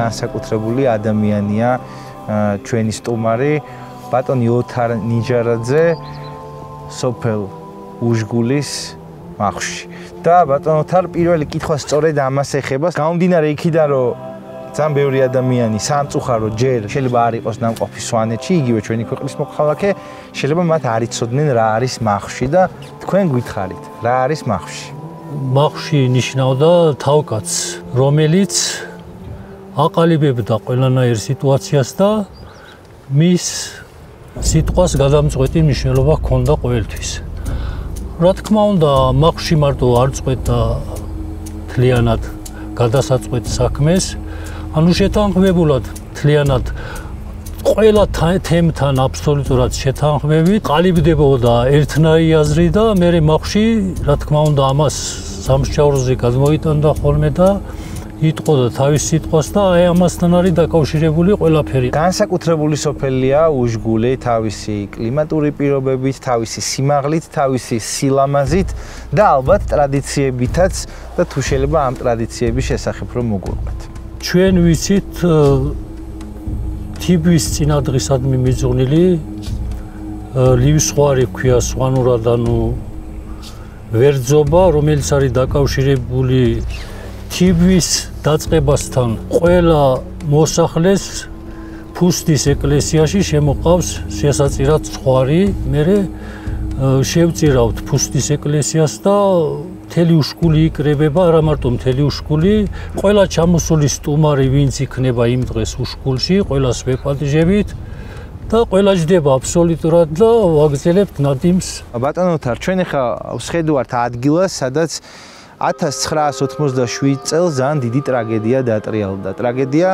განსაკუთრებული ადამიანია ჩვენი სტუმარი. ბატონი ოთარ ნიჯარაძე სოფელ უშგულის მახში. და ბატონ ოთარ პირველი კითხვა სწორედ ამას ეხება გამომდინარე იქიდან რომ ძალიან ბევრი ადამიანი სამწუხარო ჯერ შეიძლება არ იყოს ნამყოფი სვანეთში იგივე ჩვენი ქვეყნის მოქალაქე შეიძლება მათ არ იცოდნენ რა არის მახში და თქვენ გითხარით რა არის მახში? მახში ნიშნავდა თავკაც რომელიც აყალიბებდა ყველანაირ სიტუაციას და მის სიტყვას გადამწყვეტი მნიშვნელობა ჰქონდა ყოველთვის. რა თქმა უნდა, მახში მარტო არ წყვეტდა თლიანად გადასაწყვეტ საქმეს, ანუ შეთანხმებულად თლიანად ყველა თემთან აბსოლუტურად შეთანხმებით ყალიბდებოდა ერთნაირი აზრი და მე მახში რა თქმა უნდა ამას სამშაურზე გადმოიტანდა ხოლმე და იტყო და თავის სიტყვას და აი ამასთან არის დაკავშირებული ყველაფერი. განსაკუთრებული სოფელია უშგული თავისი კლიმატური პირობებით, თავისი სიმაღლით, თავისი სილამაზით და ალბათ ტრადიციებითაც და თუ შეიძლება ამ ტრადიციების შესახებ რომ მოგვიყვეთ. ჩვენ ვიცით თიბის წინადღისადმი მიძღვნილი ლივსხვარი ქვია სვანურადანუ ვერძობა, რომელიც არის დაკავშირებული თიბის დაწყებასთან ყველა მოსახლეს ფუსტის ეკლესიაში შემოყავს შესაწირად ხვარი. მე შევწირავთ ფუსტის ეკლესიას და მთელი უშკული იკრებება, არა მარტო მთელი უშკული, ყველა ჩამოსული სტუმარი ვინც იქნება იმ დღეს უშკულში, ყველას ვეპატიჟებით. და ყველა ჯდება აბსოლუტურად და ვაგზელებთ ნადიმს. ბატონო თარ, ჩვენ ახლა ვხედავთ ადგილას, სადაც 1987 წელს ძალიან დიდი ტრაგედია დაატრიალდა. ტრაგედია,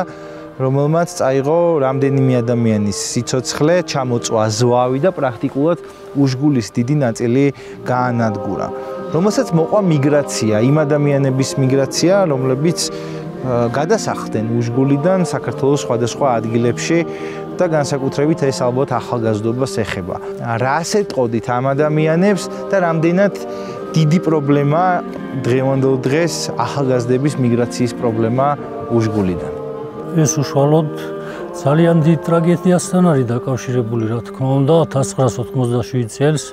რომელმაც წაიღო რამდენიმე ადამიანის სიცოცხლე, ჩამოწვა ზვავი და პრაქტიკულად უშგულის დიდი ნაწილი გაანადგურა. რომელსაც მოყვა მიგრაცია, იმ ადამიანების მიგრაცია, რომლებიც გადასახდნენ უშგულიდან საქართველოს სხვადასხვა ადგილებში და განსაკუთრებით ეს ალბათ ახალგაზრდობას ეხება. რას ეტყოდით ამ ადამიანებს და რამდენად დიდი პრობლემა დღევანდელ დღეს ახალგაზრდების მიგრაციის პრობლემა უშგულიდან. ეს უშუალოდ ძალიან დიდი ტრაგედიასთან არის დაკავშირებული, რა თქმა უნდა, 1987 წელს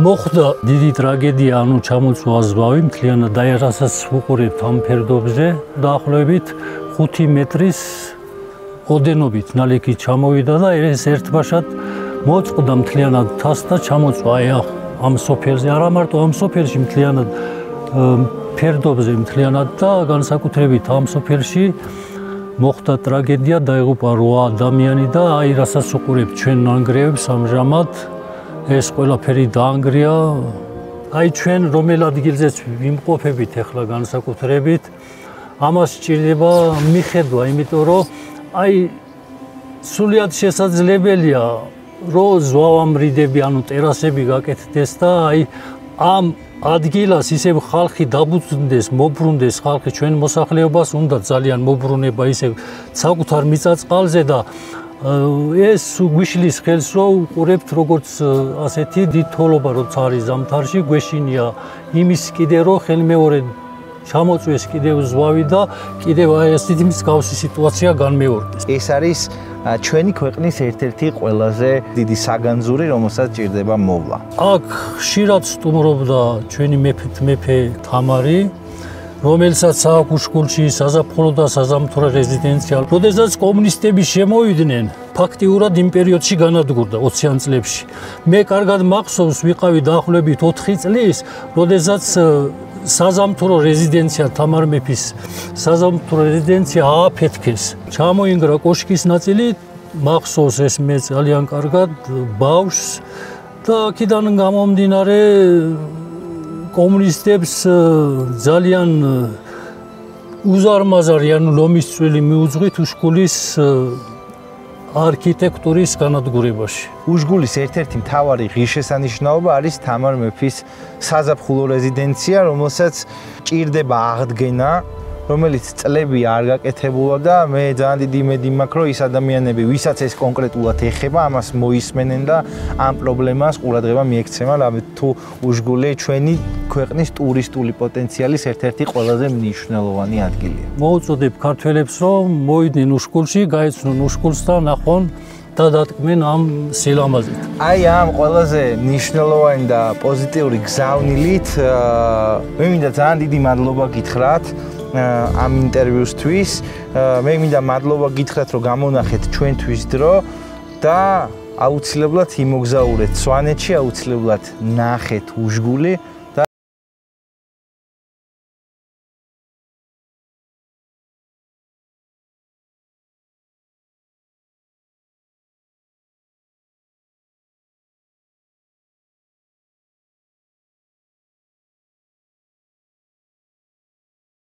მოხდა დიდი ტრაგედია, ანუ ჩამოწვა ზვავი მთლიანად დაერასაც უყურებთ ამ ფერდობზე, დაახლოებით 5 მეტრის ოდენობით ნალექი ჩამოვიდა და ეს ერთბაშად მოწყდა მთლიანად თას და ჩამოწვა აი ამ სოფელზე, არა მარტო ამ სოფელში მთლიანად ფერდობზე მთლიანად და განსაკუთრებით ამ სოფელში მოხდა ტრაგედია, დაიღუპა 8 ადამიანი და აი რასაც უყურებთ ჩვენ ნანგრევებს ამჟამად ეს ყველაფერი დაანგრია. აი ჩვენ რომელ ადგილზეც ვიმყოფებით ახლა განსაკუთრებით ამას ჭირდება მიხედვა, იმიტომ რომ აი სულიად შესაძლებელია რო ზვავამრიდები ანუ ტერასები გაკეთდეს და აი ამ ადგილას ისევ ხალხი დაბუძნდეს, მობრუნდეს ხალხი ჩვენ მოსახლეობას უნდა ძალიან მობრუნება ისევ საკუთარ მიწაწყალზე და ეს გვიშლის ხელს რო უყურებთ როგორც ასეთი დიდთოლობა როცა არის ზამთარში გვეშინია იმის კიდე რო ხელმეორე ჩამოწვეს კიდევ ზვავი და კიდევ აი ასეთი მსგავსი სიტუაცია განმეორდეს ეს არის ჩვენი ქვეყნის ერთ-ერთი ყველაზე დიდი საგანძური, რომელსაც ჭირდება მოვლა. აქ ხშირად სტუმრობდა ჩვენი მეფეთ მეფე თამარი, რომელსაც სააკუშკულში საზაფხულო და საზამთრო რეზიდენცია. როდესაც კომუნისტები შემოვიდნენ, ფაქტიურად იმ პერიოდში განადგურდა 20-იან წლებში. მე კარგად მახსოვს, ვიყავი დაახლოებით 4 წლის, როდესაც საზამთრო რეზიდენცია თამარ მეფის საზამთრო რეზიდენცია ააფეთქეს. ჩამოინგრა კოშკის ნაწილი, მახსოვს ეს მე ძალიან კარგად ბავშვს და აქედან გამომდინარე კომუნისტებს ძალიან უზარმაზარი ანუ ლომის წვილი მიუძღვით უშკულის არქიტექტურის განადგურებაში. უშგულის ერთ-ერთი მთავარი ღირსშესანიშნაობა არის თამარ მეფის საზაფხულო რეზიდენცია, რომელსაც ჭირდება აღდგენა რომელიც წლები არ გაკეთებულა და მე ძალიან დიდი იმედი მაქვს, რომ ის ადამიანები, ვისაც ეს კონკრეტულად ეხება, ამას მოისმენენ და ამ პრობლემას ყურადღება მიექცემა, რამე თუ უშგული ჩვენი ქვეყნის ტურისტული პოტენციალის ერთ-ერთი ყველაზე მნიშვნელოვანი ადგილია. მოუწოდებ ქართველებს, რომ მოიდნენ უშგულში, გაეცნონ უშგულს და ნახონ და დატკმენ ამ სილამაზით. აი ამ ყველაზე მნიშვნელოვანი და პოზიტიური გზავნილით მე მინდა ძალიან დიდი მადლობა გითხრათ ამ ინტერვიუსთვის. მე მინდა მადლობა გითხრათ, რომ გამონახეთ ჩვენთვის დრო და აუცილებლად იმოგზაურეთ სვანეთში, აუცილებლად ნახეთ უშგული